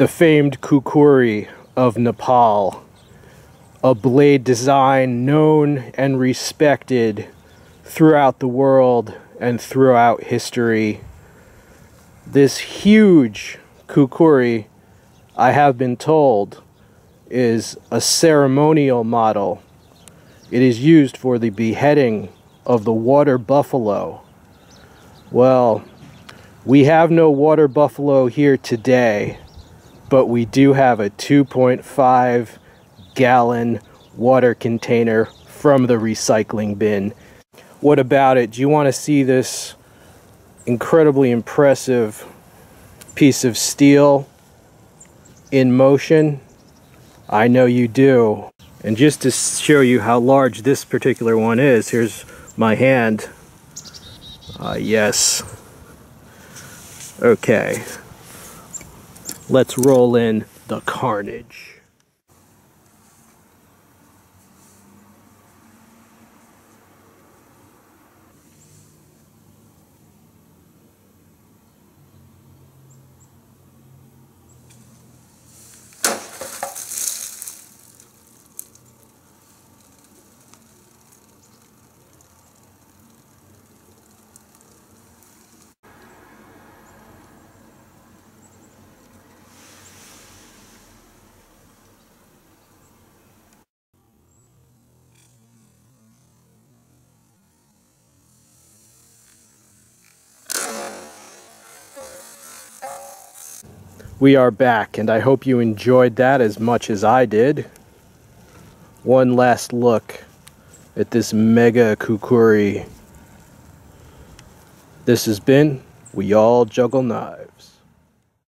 the famed Khukuri of Nepal, a blade design known and respected throughout the world and throughout history. This huge Khukuri, I have been told, is a ceremonial model. It is used for the beheading of the water buffalo. Well, we have no water buffalo here today, but we do have a 2.5 gallon water container from the recycling bin. What about it? Do you want to see this incredibly impressive piece of steel in motion? I know you do. And just to show you how large this particular one is, here's my hand. Uh, yes. Okay. Let's roll in the carnage. We are back and I hope you enjoyed that as much as I did. One last look at this mega khukuri. This has been We All Juggle Knives.